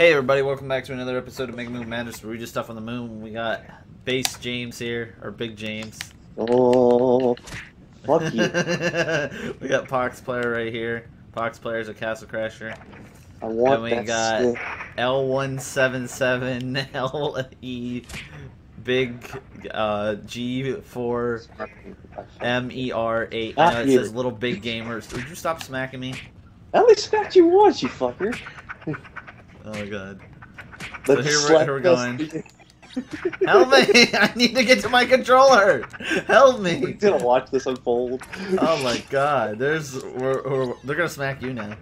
Hey everybody, welcome back to another episode of Mega Moon Madness where we just stuff on the moon. We got Base James here, or Big James. Oh, fuck you. we got Pox Player right here. Pox Player's a Castle Crasher. I want And we that got- stick. L177LE Big uh, G4 MER8. I know it says Little Big Gamers. Would you stop smacking me? I only smacked you once, you fucker. Oh my god. Let's here we're- here we're going. Help me! I need to get to my controller! Help me! We're gonna watch this unfold. Oh my god, there's. We're, we're, they're gonna smack you now.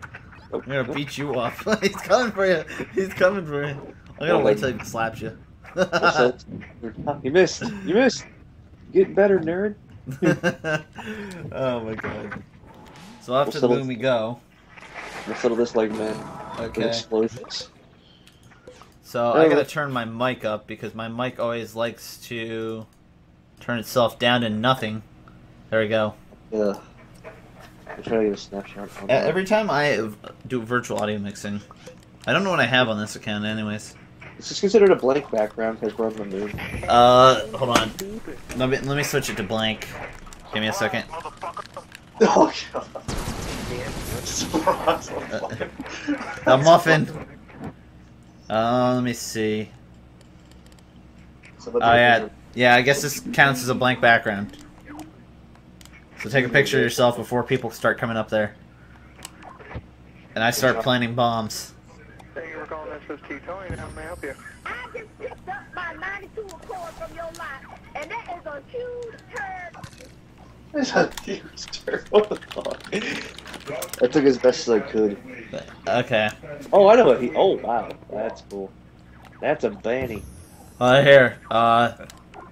Oh. I'm gonna beat you off. He's coming for you. He's coming for you. I'm gonna Oh, wait till he slaps you. You missed. You missed. Getting better, nerd. oh my god. So off We'll to the moon we go. Let's settle this like man. Okay. Explosions. So I gotta turn my mic up because my mic always likes to turn itself down to nothing. There we go. Yeah. I'm trying to get a snapshot. on that. Every time I do virtual audio mixing, I don't know what I have on this account, anyways. This is considered a blank background because we're on the moon. Uh, hold on. Let me let me switch it to blank. Give me a second. Oh god. A muffin. Uh, let me see. So Oh yeah, yeah. I guess this counts as a blank background. So take a picture of yourself before people start coming up there. And I start planting bombs. Thank you for calling SST Towing. How may I help you? I just picked up my 92 Accord from your lot, and that is a huge turd. That's a huge turn. What the fuck? I took as best as I could. Okay. Oh, I know what he. Oh, wow. That's cool. That's a banny. Uh, here. Uh,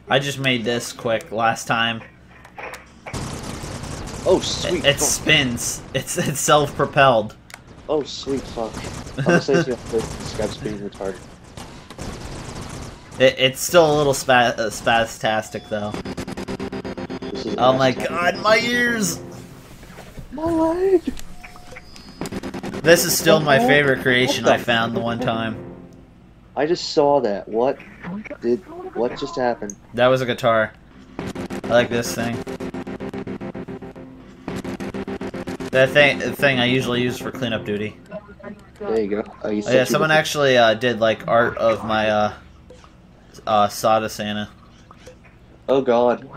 I just made this quick last time. Oh, It, sweet. it fuck. spins. It's it's self-propelled. Oh, sweet fuck. I'm gonna say to you, this guy's being retarded. It, it's still a little spa- uh, spastastic though. This is Oh my god, my ears! My leg! This is still my favorite creation I found the one time. I just saw that. What did. What just happened? That was a guitar. I like this thing. That thing, the thing I usually use for cleanup duty. There you go. Oh, you Oh yeah, someone were- actually uh, did like art of my uh, uh, Sada Santa. Oh god.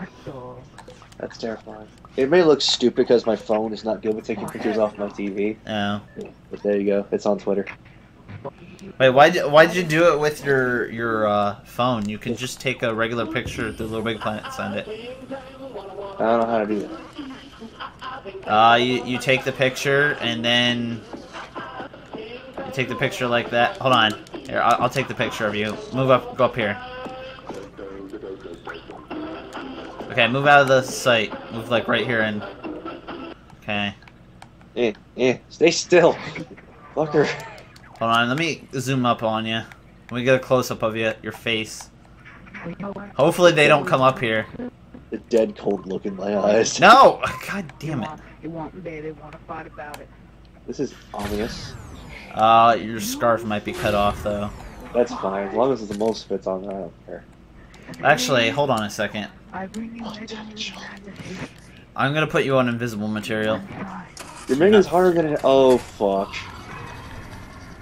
That's terrifying. It may look stupid because my phone is not good with taking pictures off my TV, Oh. but there you go. It's on Twitter. Wait, why did why did you do it with your your uh, phone? You can just take a regular picture of through Little Big Planet and send it. I don't know how to do that. Uh, you, you take the picture and then you take the picture like that. Hold on. Here, I'll, I'll take the picture of you. Move up, go up here. Okay, move out of the sight. Move like right here and. Okay. Eh, eh. Stay still. Fucker. Hold on, let me zoom up on you. Let me get a close up of you, your face. Hopefully they don't come up here. The dead cold look in my eyes. No! God damn it. They want there, they want to fight about it. This is ominous. Uh, your scarf might be cut off though. That's fine. As long as the most fits on, I don't care. Actually, hold on a second. I bring you Oh, many damn it, Sean. I'm gonna put you on invisible material. You're making this harder than it. Oh, fuck.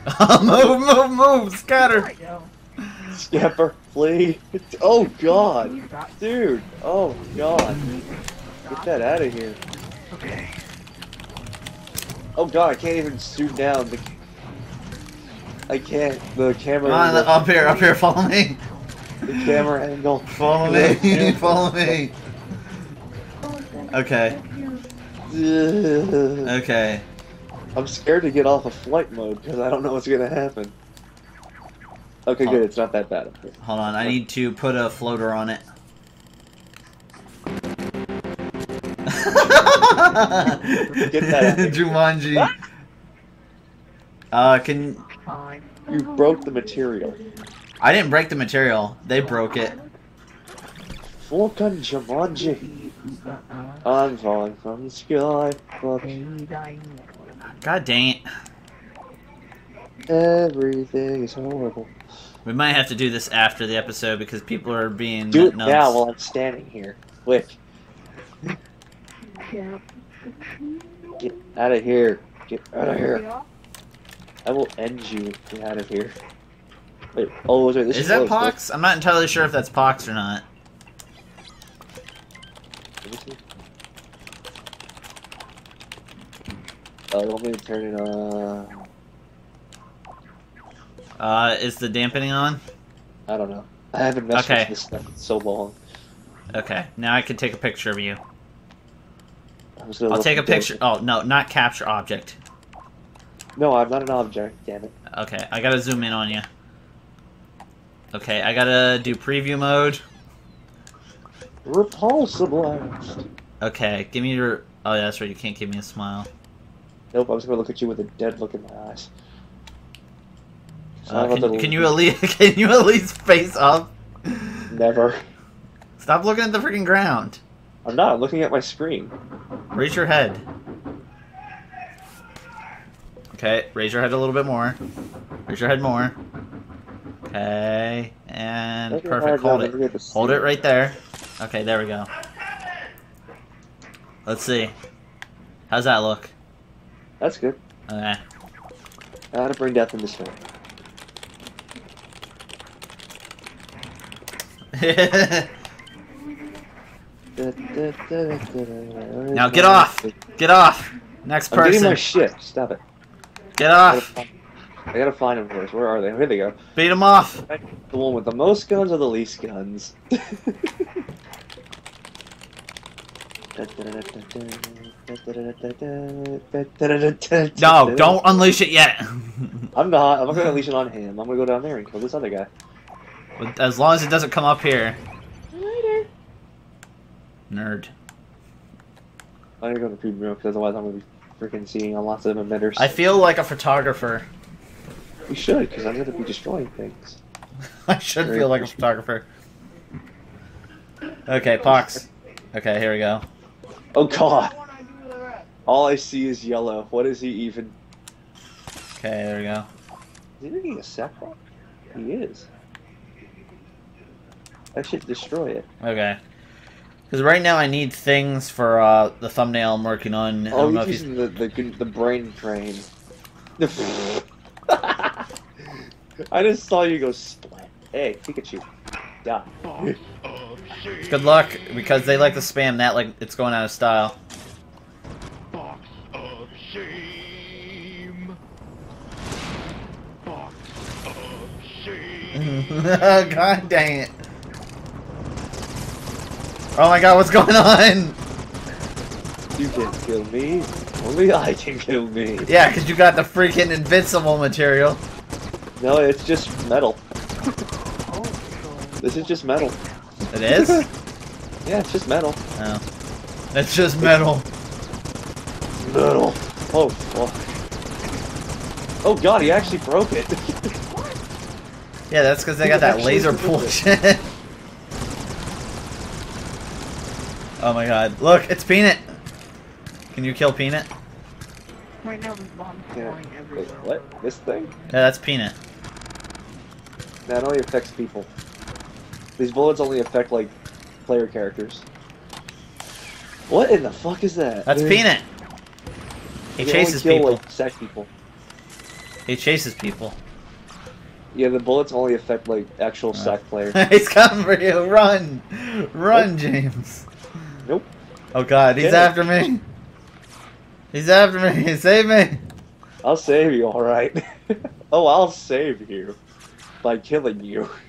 move, move, move! Scatter! Scamper, flee. Oh, God. Dude. Oh, God. Get that out of here. Okay. Oh, God. I can't even shoot down. The... I can't. The camera. Come on, up here, up here, follow me! The camera angle. Follow me, follow me! Okay, okay. I'm scared to get off of flight mode because I don't know what's gonna happen. Okay, good. It's not that bad. Hold on, I need to put a floater on it. Get that. Jumanji. Uh, can You broke the material. I didn't break the material. They broke it. Jumanji. I'm falling from the sky. God dang it. Everything is horrible. We might have to do this after the episode because people are being Do it nuts. now while I'm standing here. Quick, get out of here. Get out of here. I will end you. Get out of here. Wait. Oh, wait. This Is is that closed. Pox? I'm not entirely sure if that's Pox or not. Let me see. Oh, you want me to turn it on? Uh, is the dampening on? I don't know. I haven't messed Okay. with this stuff in so long. Okay, now I can take a picture of you. I'm just gonna I'll take a picture. Oh no, not capture object. No, I'm not an object. Damn it. Okay, I gotta zoom in on you. Okay, I gotta do preview mode. Repulsive blast. Okay, give me your. Oh yeah, that's right. You can't give me a smile. Nope, I was gonna look at you with a dead look in my eyes. Uh, can, can you at least can you at least face up? Never. Stop looking at the freaking ground. I'm not I'm looking at my screen. Raise your head. Okay, raise your head a little bit more. Raise your head more. Okay, and perfect. Hold it. Hold it right there. Okay, there we go. Let's see. How's that look? That's good. Okay. How to bring death in this film. now get off! Get off! Next I'm getting my person. shit. Stop it. Get off! Find, I gotta find them first. Where are they? Here they go. Beat him off! The one with the most guns or the least guns? No, don't unleash it yet. I'm not. I'm not gonna unleash it on him. I'm gonna go down there and kill this other guy. as long as it doesn't come up here. Nerd. I'm gonna go to the preview because otherwise I'm gonna be freaking seeing on lots of emitters. I feel like a photographer. We should because I'm gonna be destroying things. I should feel like a photographer. Okay, Pox. Okay, here we go. Oh god! All I see is yellow. What is he even? Okay, there we go. Is he making a sackrock? He is. I should destroy it. Okay. Because right now I need things for uh, the thumbnail I'm working on. I Oh, he's using the, the the brain train. I just saw you go splat. Hey, Pikachu. Die. Good luck, because they like to spam that like it's going out of style. Box of shame. Box of shame. god dang it. Oh my god, what's going on? You can't kill me. Only I can kill me. Yeah, because you got the freaking invincible material. No, it's just metal. Oh, this is just metal. It is? Yeah, it's just metal. Oh. It's just metal. Metal. Oh, fuck. Oh god, he actually broke it. Yeah, that's because they got that laser pool shit. oh my god. Look, it's Peanut! Can you kill Peanut? Right now, there's bombs Yeah. flying Wait, what? This thing? Yeah, that's Peanut. That only affects people. These bullets only affect, like, player characters. What in the fuck is that? That's Dude, Peanut! He they only chases kill, people. Like, sex people. He chases people. Yeah, the bullets only affect, like, actual Uh. sack players. he's coming for you! Run! Run, James! Nope. Oh god, he's Get it. after me! He's after me! Save me! I'll save you, alright? oh, I'll save you. By killing you.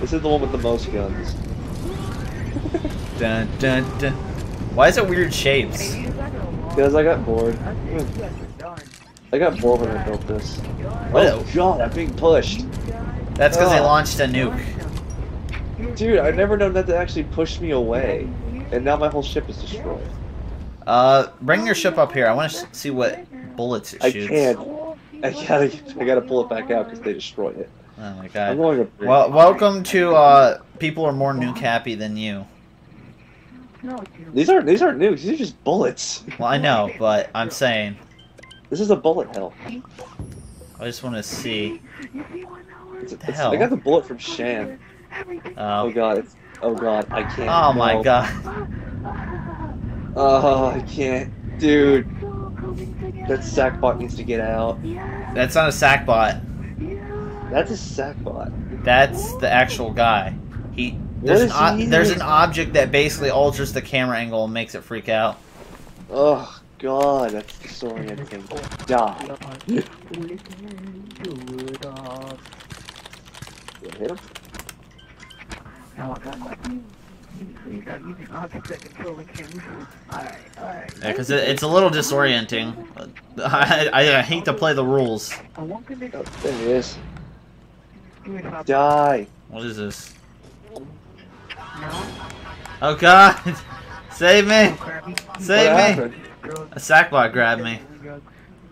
this is the one with the most guns. Dun dun dun. Why is it weird shapes? Hey, you guys are long. Because I got bored. I think you guys are done. I got bored when I built this. Oh god, I'm being pushed. That's because they Oh. launched a nuke. Dude, I've never known that to actually push me away. And now my whole ship is destroyed. Uh, bring your ship up here. I want to see what bullets it shoots. I can't. I gotta, I gotta pull it back out because they destroyed it. Oh my I'm god. going to. Well, welcome to uh, people are more nuke happy than you. No. These aren't these aren't nukes. These are just bullets. Well, I know, but I'm saying This is a bullet hell. I just want to see. You see one now? It's, the it's- hell? I got the bullet from Shan. Oh Oh, god, it's oh god, I can't. oh my no. god. Oh, I can't, dude. So coming together. That sackbot needs to get out. That's not a sackbot. yeah. That's a sackbot. That's the actual guy. He there's an o- he there's an object that basically alters the camera angle and makes it freak out. Oh god, that's disorienting. Die. The dog. Hit him. Yeah, because it, it's a little disorienting. I, I, I hate to play the rules. I want to Oh, there he is. do it up Die. What is this? Oh god! Save me! Save me! A sackbot grabbed me. Drugs.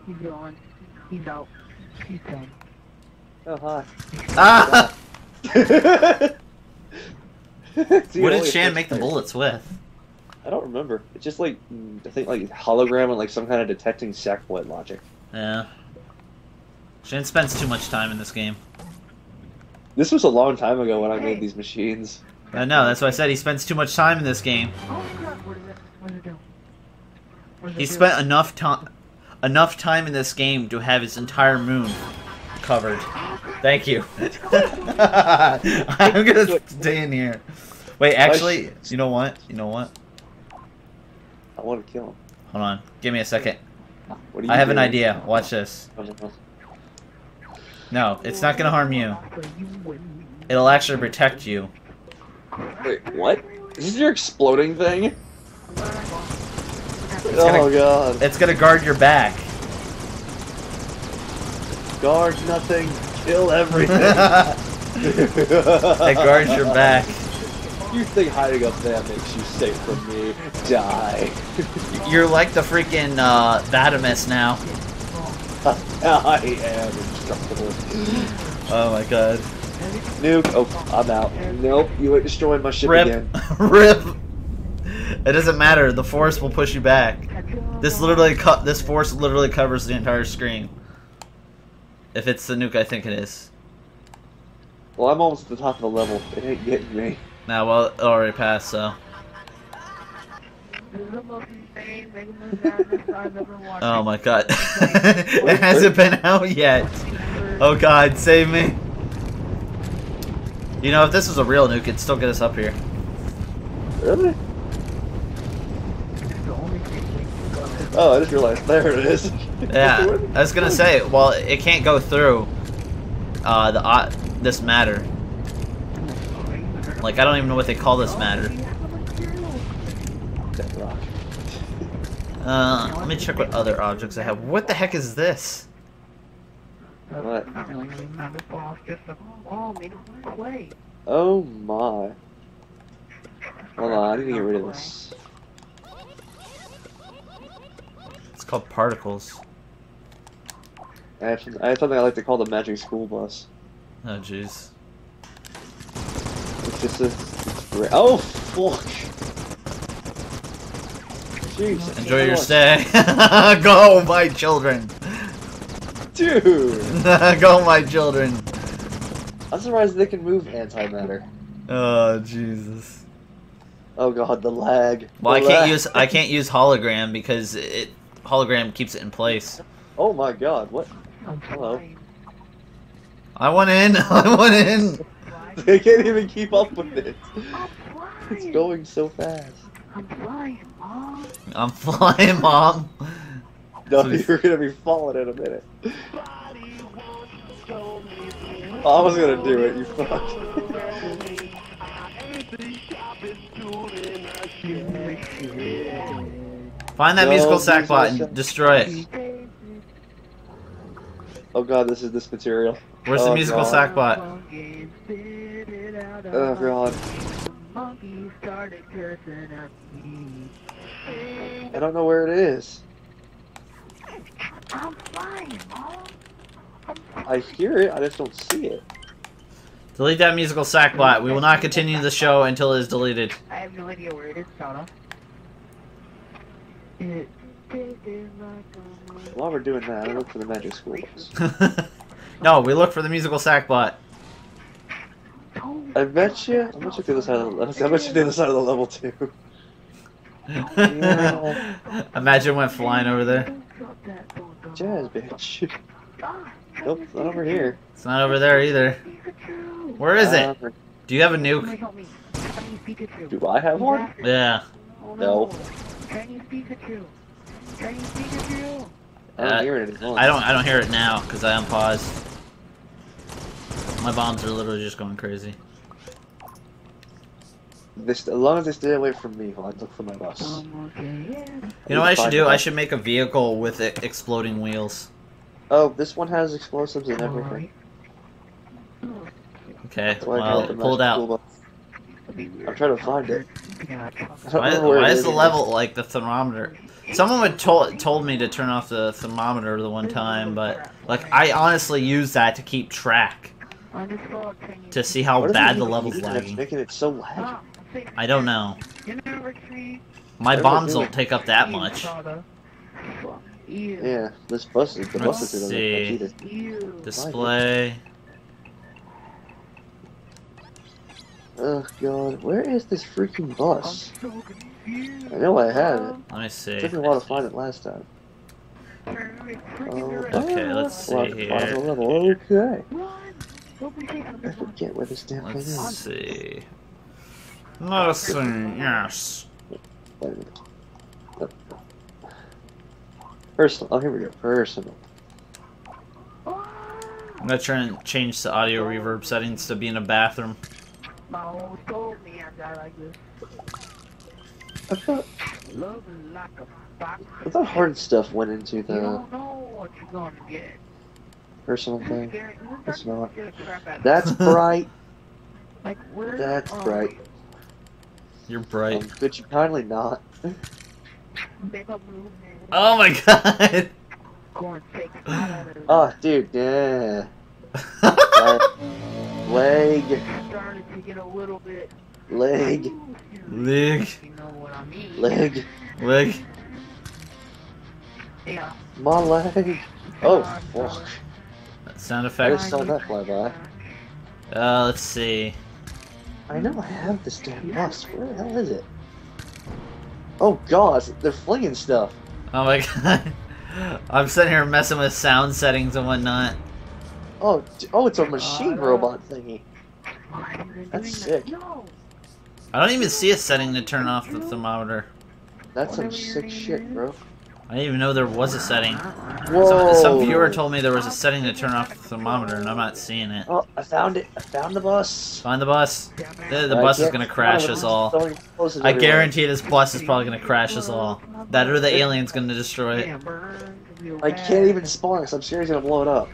He's gone. He's out. He's done. Oh hi. Ah! See, What did Shan affects make the bullets with? I don't remember. It's just like I think like hologram and like some kind of detecting sackbot logic. Yeah. Shan spends too much time in this game. This was a long time ago when I made these machines. I know, that's why I said he spends too much time in this game. Oh crap, what is it? What does it do? What does He spent enough time enough time in this game to have his entire moon covered. Thank you. I'm gonna stay in here. Wait, actually, you know what? You know what? I want to kill him. Hold on. Give me a second. What do you I have an idea. Watch this. No, no. No, it's not gonna harm you. For you and me. It'll actually protect you. Wait, what? Is this your exploding thing? gonna- Oh god. It's gonna guard your back. Guard nothing, kill everything. it guards your back. You think hiding up there makes you safe from me? Die. You're like the freaking uh, Vatimus now. I am indestructible. Oh my god. Nuke. Oh, I'm out. Nope, you ain't destroying my ship Rip. again. Rip. It doesn't matter. The force will push you back. This literally co- this force literally covers the entire screen. If it's the nuke I think it is. Well, I'm almost at the top of the level. It ain't getting me. Now, well, it already passed, so. This is the most insane Mega Moon Madness I've ever watched. Oh my god. it hasn't been out yet. Oh god, save me. You know, if this was a real nuke, it'd still get us up here. Really? It's the only thing we can go to. Oh, I just realized. There it is. Yeah, I was gonna say, well, it can't go through uh, the uh, this matter. Like, I don't even know what they call this matter. Uh, let me check what other objects I have. What the heck is this? What? Not really, really not a boss, just a ball made of clay. Oh my. Hold on, I need to get rid of this. It's called particles. I have, I have something I like to call the magic school bus. Oh, jeez. It's just a. It's. Oh, fuck! Jeez. Enjoy your stay. Go, my children. Dude! Go, my children. I'm surprised they can move antimatter. Oh, Jesus. Oh god, the lag. Well, I The can't use I can't use hologram because it hologram keeps it in place. Oh my god, what? Hello. I want in. I want in. They can't even keep up with it. It's going so fast. I'm flying, mom. I'm flying, mom. No, you're gonna be falling in a minute. I was gonna do it, you fuck. Find that No, musical there's sack bot no and destroy it. Oh god, this is this material. Where's Oh, the musical God. sack bot? Oh god. Monkey started cursing at me. I don't know where it is. I'm flying, mom. I'm hear it, I just don't see it. Delete that musical sack bot. We will not continue the show until it is deleted. I have no idea where it is, Shauna. It tasted like a While we're doing that, I look for the magic school bus. no, we look for the musical sack bot. I bet you. I bet you the other side of the. I bet you the side of the level too. Imagine went flying over there. Jazz, bitch. Nope, not over here. It's not over there either. Where is it? Uh, Do you have a nuke? help me. Chinese Pikachu. do I have one? Yeah. No. Chinese Pikachu. Chinese Pikachu. I don't Uh, hear it anymore. I don't. I don't hear it now because I unpaused. My bombs are literally just going crazy. This, as long as they stay away from me, while I look for my bus. Um, okay, yeah. You know what I should do? it. I should make a vehicle with e- exploding wheels. Oh, this one has explosives and Alright. everything. Okay. That's why I call Well, it the pull it magic out. School bus. I'm trying to find it. I don't Why, know why it is the is. level like the thermometer? Someone would told told me to turn off the thermometer the one time, but like I honestly use that to keep track I just saw a Chinese to see how bad the level's using lagging. making it so laggy? Ah, I don't know. You know, Rick Street? My What is it bombs doing? don't take up that much. brother. Fuck. Ew. Yeah, this bus is the Let's bus is see. either. Display. Oh god, where is this freaking bus? so. I know I had it. Let me It see. took me a while to find it last time. Turn Oh, Okay, let's see well, I can find here. the level. Okay. Run! Hope we take I forget where this damn thing Let's is. see. Let's see. Yes. Wait a minute. Uh, Personal. Oh, here we go. Personal. I'm gonna try and change the audio reverb settings to be in a bathroom. Mom told me I got like this. I thought, Love is like a box. I thought hard stuff went into You the don't know what you're gonna get. personal thing. scared- you're It's not. to crap out of That's bright. Like, where That's are bright. you? You're Um, bright. could you kindly not? Big up blue man. Oh my god! Corn takes right out of it. Oh, dude, yeah. Leg, leg, Started to get a little bit. leg, Leg. You know what I mean? leg, Leg. Yeah. my leg. Oh, fuck. Sound I effect. just saw that fly by. Uh, let's see. I know I have this damn bus. Where the hell is it? Oh gosh, they're flinging stuff. Oh my god. I'm sitting here messing with sound settings and whatnot. Oh, oh, it's a machine robot thingy. Why are you That's sick. No. I don't even see a setting to turn off the thermometer. That's some sick shit, bro. I didn't even know there was a setting. Whoa. Some, some viewer told me there was a setting to turn off the thermometer, and I'm not seeing it. Oh, I found it. I found the bus. Find the bus. The, the bus is gonna crash us all. I guarantee this bus is probably gonna crash us all. That or the alien's gonna destroy it. Yeah, burns real I can't even spawn because I'm scared he's gonna blow it up.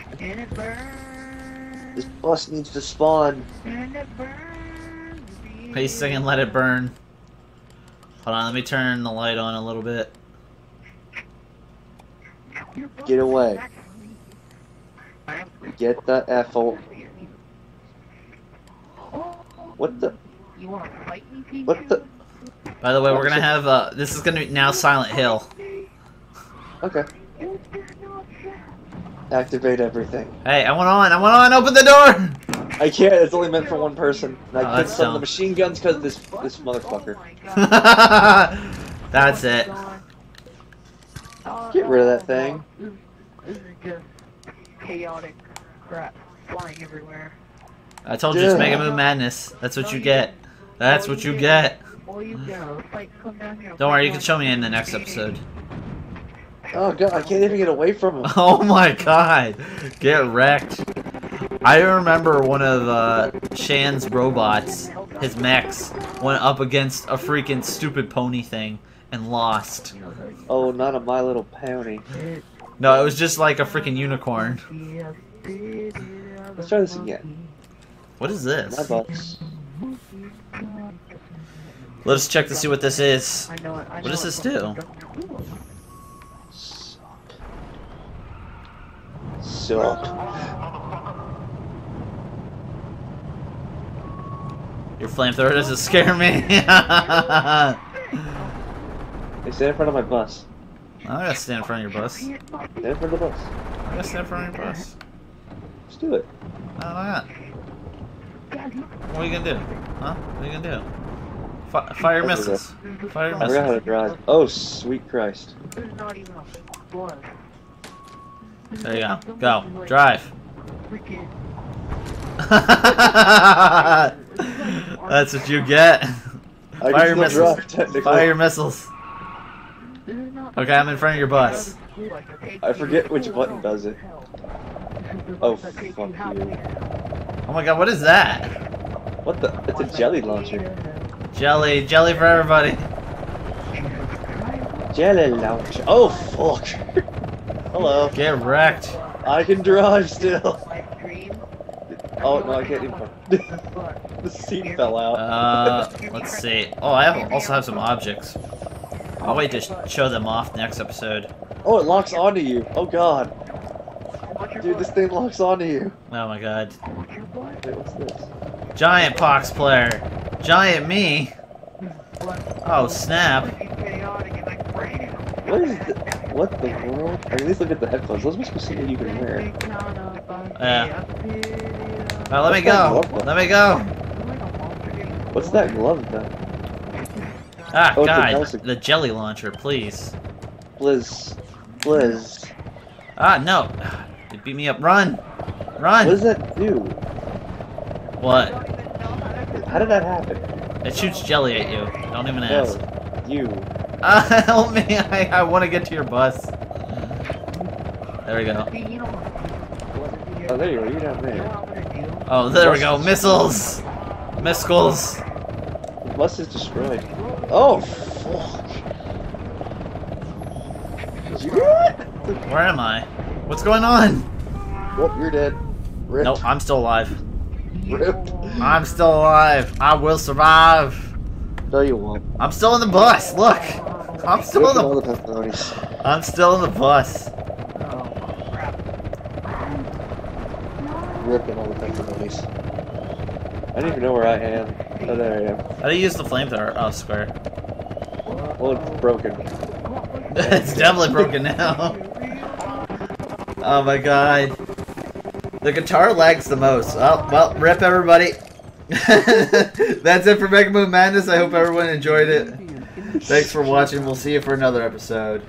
And it burns. This bus needs to spawn. And it burns. "Let It Burn." Hold on, let me turn the light on a little bit. Get away. Get the F o- What the? You want to fight me, Pikachu? What the? By the way, we're gonna have uh, this is gonna be now Silent Hill. Okay. Activate everything. Hey, I went on, I went on, open the door! I can't. It's only meant for one person. And I Oh, couldn't that's summon the machine guns because this this motherfucker. Oh. That's it. Oh, Get rid of that thing. This, this is just chaotic crap flying everywhere. I told you it's Yeah. Mega Moon Madness. That's what you get. That's what you get. Boy, you mm. go. Fight, come down here. Don't worry, you can show me in the next episode. Oh god, I can't even get away from him. Oh my god. Get wrecked. I remember one of uh, Shan's robots, his mechs, went up against a freaking stupid pony thing and lost. Oh, not a My Little Pony. No, it was just like a freaking unicorn. Let's try this again. What is this? My this? Let us check to see what this is. I know it. I What does this do? Suck. Your flamethrower doesn't scare me. They stand in front of my bus. I'm gonna stand in front of your bus. Stand in front of the bus. I'm gonna stand in front of your bus. Let's do it. No, why not? What are you gonna do? Huh? What are you gonna do? Fi fire missiles. Fire I forgot how to missiles. drive. Oh, sweet Christ. There you go. Go. Drive. That's what you get. I Fire your missiles. drive. Fire missiles. Okay, I'm in front of your bus. I forget which button does it. Oh, fuck you. Oh my god, what is that? What the? It's a jelly launcher. Jelly, jelly for everybody. Jelly launcher. Oh, fuck. Hello. Get wrecked. I can drive still. Oh, no, I can't even. the seat fell out. Uh, let's see. Oh, I have also have some objects. I'll wait to show them off next episode. oh, it locks onto you. Oh, God. Dude, this thing locks onto you. Oh my god. What's your blood? Wait, what's this? Giant pox player. Giant me. Oh snap. Chaotic and like brain. What is the, What the world? I mean, at least look at the headphones. Those must be something you can wear. Yeah. Now let me go. Let me go. What's that glove, though? Ah, Oh, God. Dowsing. The jelly launcher, please. Blizz. Blizz. Ah, no. They beat me up. Run. Run. What does that do? What? How did that happen? It shoots jelly at you. Don't even ask. No, you. Ah, help me. I, I want to get to your bus. There we go. Oh, there you go. You're down there. Oh, there we go. Missiles. Missiles. The bus is destroyed. Oh, fuck. Did you do that? Where am I? What's going on? Oh, you're dead. Ripped. Nope, I'm still alive. Ripped. I'm still alive. I will survive. No, you won't. I'm still in the bus. Look. I'm still in Ripping all the. the pepperonis. I'm still in the bus. Oh, Ripping all the pepperonis. I don't even know where I am. Oh, there I am. How do you use the flamethrower? Oh, square. Well, it's broken. it's definitely broken now. Oh my god. The guitar lags the most. Oh, well, rip everybody. That's it for Mega Moon Madness. I hope everyone enjoyed it. Thanks for watching. We'll see you for another episode.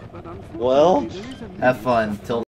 Well, Have fun. Till